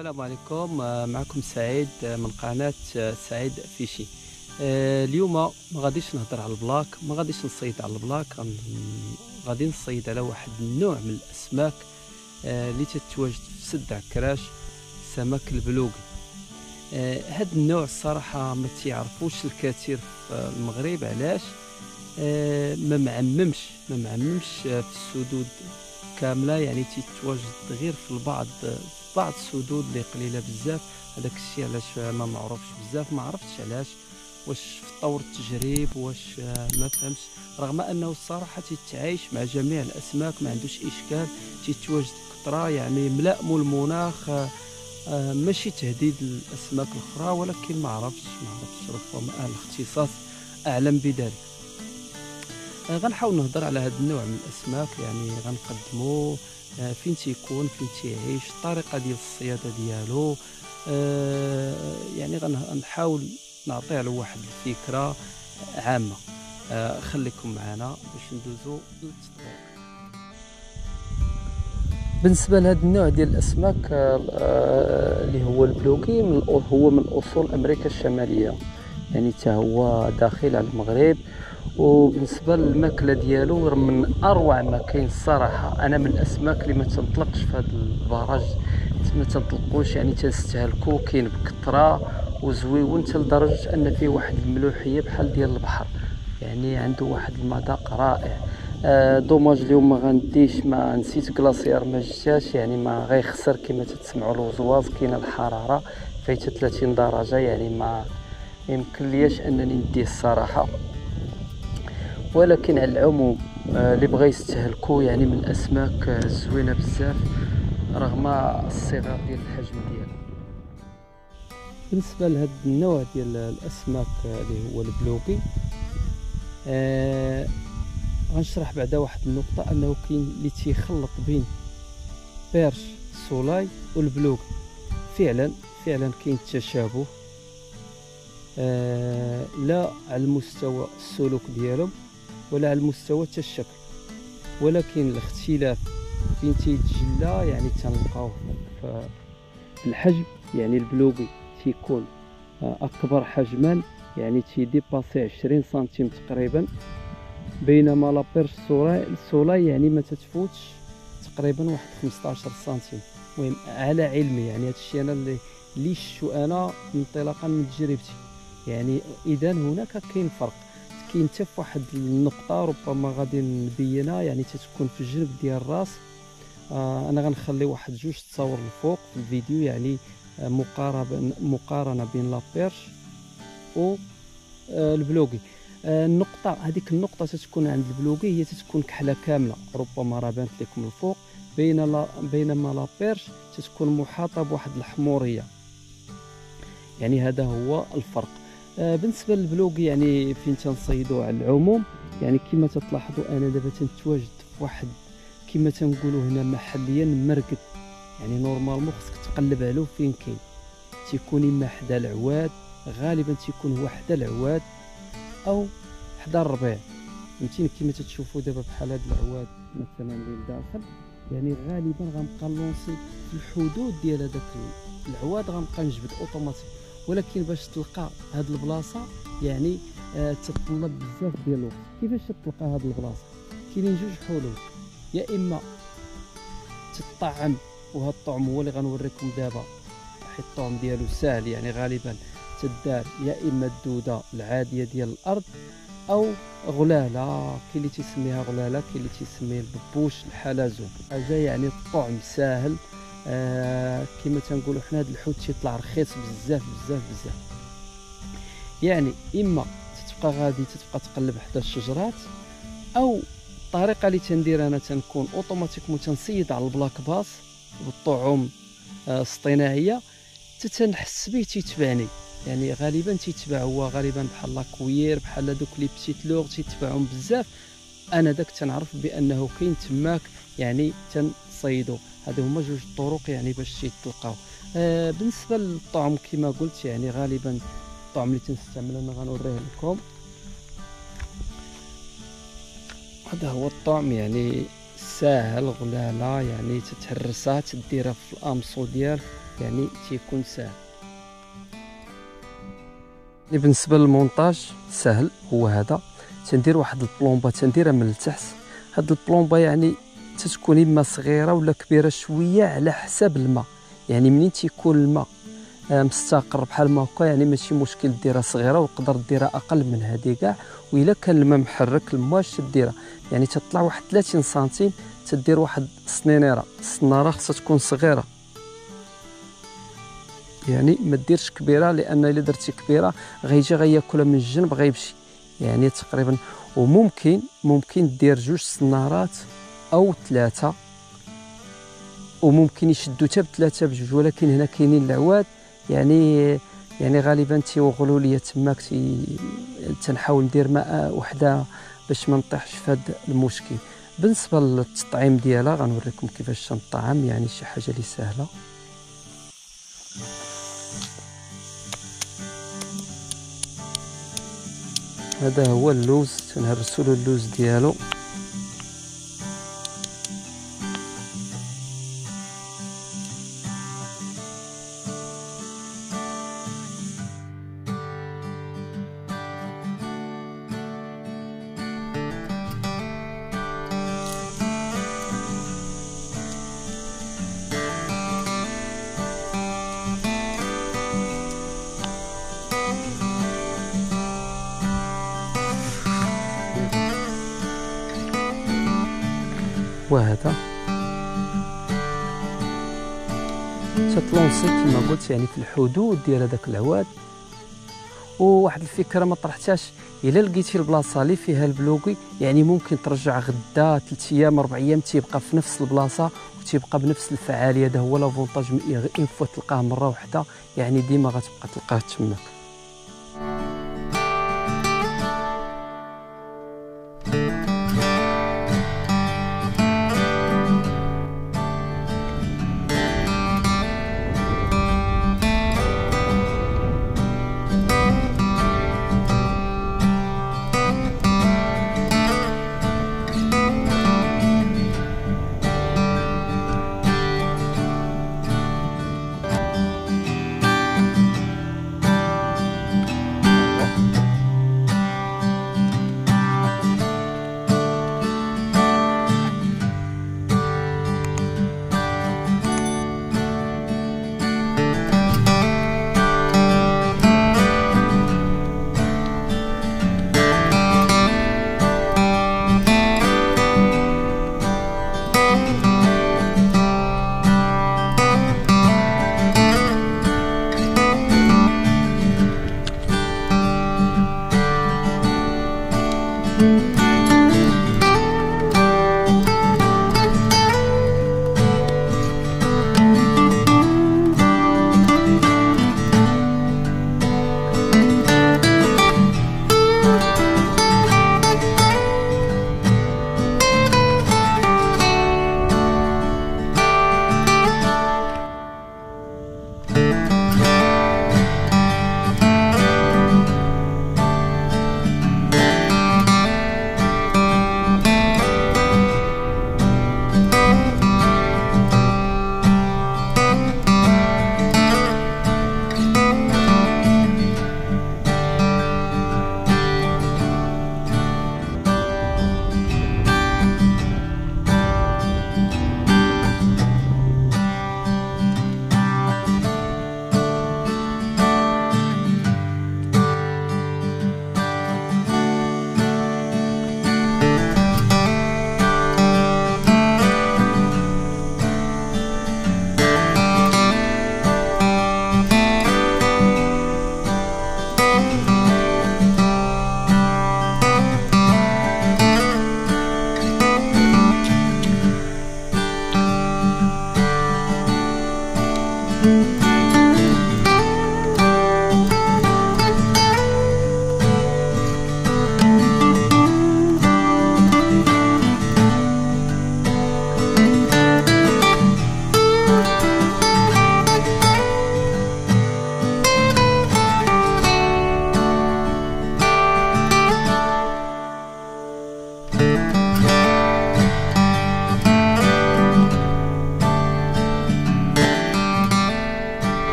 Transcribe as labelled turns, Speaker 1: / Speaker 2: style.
Speaker 1: السلام عليكم. آه، معكم سعيد آه، من قناة آه، سعيد فيشي. اليوم ما غاديش نهضر على ال black ما غاديش نصيد على ال black. غادي نصيد على واحد النوع من الأسماك اللي تتواجد في سد عكراش سمك ال bluegill هاد النوع الصراحة ما تيعرفوش الكثير في المغرب. علاش؟ ما معممش ما معممش في السدود كاملة. يعني تتواجد غير في البعض بعض السدود اللي قليلة بزاف. هذاك الشيء علاش ما معروفش بزاف. ما عرفتش علاش. واش في طور التجريب واش آه، ما فهمش رغم أنه الصراحه تيتعايش مع جميع الأسماك ما عندوش إشكال. تيتواجد كثرة يعني ملائم المناخ آه، آه، ماشي تهديد للاسماك الأخرى. ولكن ما عرفتش ما عرفتش ربما أهل الاختصاص أعلم بذلك. غنحاول نهضر على هذا النوع من الأسماك. يعني غنقدمو فين تيكون فين تيعيش الطريقة ديال الصيادة ديالو. آه، يعني غنحاول نعطي على واحد الفكرة عامة. آه، خليكم معنا باش ندوزو للتطبيق. بالنسبة لهذا النوع ديال الأسماك آه، آه، اللي هو البلوكي هو من أصول أمريكا الشمالية. يعني حتى هو داخل على المغرب. وبالنسبة للماكلة ديالو راه من أروع ما كاين الصراحة أنا من الأسماك اللي ما تنطلقش في هذا البراج. ما تنطلقوش يعني تنستهلكو كاين بكثرة وزويون حتى لدرجه أن فيه واحد الملوحية بحال ديال البحر. يعني عنده واحد المذاق رائع. آه دوماج اليوم ما غنديش ما نسيت كلاصيار ما جاش يعني ما غيخسر كما تسمعوا الوزواز كاينة الحرارة فايتة 30 درجة يعني ما يمكن ليش أنني نديه الصراحة. ولكن على العموم آه، اللي بغى يستهلكو يعني من الأسماك آه، الزوينة بزاف رغم الصغر ديال الحجم ديالها بالنسبة لهذا النوع ديال الأسماك آه، اللي هو البلوكي آه غنشرح بعدا واحد النقطة أنه كاين اللي تيخلط بين perche ال soleil وال bluegill فعلا فعلا كاين تشابه آه لا على المستوى السلوك ديالهم. ولا على المستوى حتى الشكل. ولكن الاختلاف فين تيتجلى يعني تنلقاوه في الحجم يعني ال bluegill تيكون آه، أكبر حجما يعني تي dépasser 20 سنتيم تقريبا بينما la perche ال soleil يعني ما تتفوتش تقريبا واحد 15 سنتيم. المهم على علمي يعني هذا الشيء أنا اللي شفتو أنا انطلاقا من تجربتي. يعني اذا هناك كاين فرق. كاين حتى في واحد النقطة ربما غادي نبينها يعني تتكون في الجنب ديال الراس. آه أنا غنخلي واحد جوج تصاور الفوق في الفيديو يعني آه مقارنه مقارنة بين la perche و آه ال bluegill. آه النقطه هذيك النقطة تتكون عند ال bluegill هي تتكون كحلة كاملة. ربما راه بانت لكم الفوق. بين لا بينما la perche تتكون محاطة بواحد الحمورية. يعني هذا هو الفرق. بالنسبة لل bluegill يعني فين تنصيدو على العموم؟ يعني كما تلاحظوا أنا دابا تنتواجد في واحد كما تنقولوا هنا محليا مرقد. يعني normalement خصك تقلب عليه فين كاين. تيكون اما حدا العواد غالبا تيكون هو حدا العواد أو حدا الربيع. فهمتيني؟ كما تتشوفوا دابا بحال هاد العواد مثلا اللي لداخل يعني غالبا غنبقى لونسي في الحدود ديال هذاك العواد غنبقى نجبد أوتوماتيك. ولكن باش تلقى هاد البلاصة يعني آه تتطلب بزاف ديال الوقت. كيفاش تلقى هاد البلاصة؟ كاينين جوج حلول. يا إما تطعم وهاد الطعم هو اللي غنوريكم دابا. حيت الطعم ديالو ساهل يعني غالبا تدار. يا إما الدودة العادية ديال الأرض أو غلالة كاين اللي تيسميها غلالة كاين اللي تيسميه الببوش الحلزون. حاجة يعني الطعم ساهل آه كما تنقولوا حنا هذا الحوت تيطلع رخيص بزاف بزاف بزاف. يعني إما تتبقى غادي تتبقى تقلب حدا الشجرات أو الطريقة اللي تندير أنا تنكون أوتوماتيكمون تنصيد على البلاك باس بالطعوم آه الاصطناعيه تتنحس به تيتبعني. يعني غالبا تيتباع هو غالبا بحال لاكوير بحال هذوك لي بتيت لوغ تيتباعهم بزاف. أنا داك تنعرف بأنه كاين تماك يعني تنصيدو هادو هما جوج طرق يعني باش تلقاو. آه بالنسبة للطعم كما قلت يعني غالبا الطعم اللي تنستعمل أنا غنوريه لكم. هذا هو الطعم يعني ساهل غلالة يعني تتهرسها تديرها في الامصو ديالك يعني تيكون ساهل. بالنسبة للمونتاج سهل. هو هذا. تندير واحد البلومبا تنديرها من التحت. هاد البلومبا يعني تتكون إما صغيرة ولا كبيرة شوية على حساب الماء. يعني منين تيكون الماء؟ آه، مستقر بحال ما هكا يعني ماشي مشكل ديرها صغيرة وتقدر ديرها أقل من هذه كاع وإلا كان الماء محرك الماش ديرها. يعني تطلع واحد 30 سنتيم تدير واحد السنينيره السناره خصها تكون صغيرة. يعني ما ديرش كبيرة لأن إلا درتي كبيرة غيجي غياكلها من الجنب غيمشي. يعني تقريبا وممكن ممكن دير جوج سنارات أو ثلاثة. وممكن يشدو حتى بثلاثة بجوج ولكن هنا كاينين العواد. يعني يعني غالبا تيوغلوا لي تماك تي تنحاول ندير ماء وحدة باش ما نطيحش في هذا المشكل. بالنسبة للتطعيم ديالها غنوريكم كيفاش تنطعم. يعني شي حاجة اللي سهلة. هذا هو اللوز. تنهرسوا له اللوز ديالو. وهذا تت lancer كما قلت يعني في الحدود ديال هذاك العواد وواحد الفكرة ما طرحتهاش. إلا لقيتي البلاصة اللي فيها ال bluegill يعني ممكن ترجع غدا ثلاث أيام أربع أيام تيبقى في نفس البلاصة وتيبقى بنفس الفعالية. هذا هو l'avantage من une fois تلقاه مرة واحدة يعني ديما غتبقى تلقاه تماك.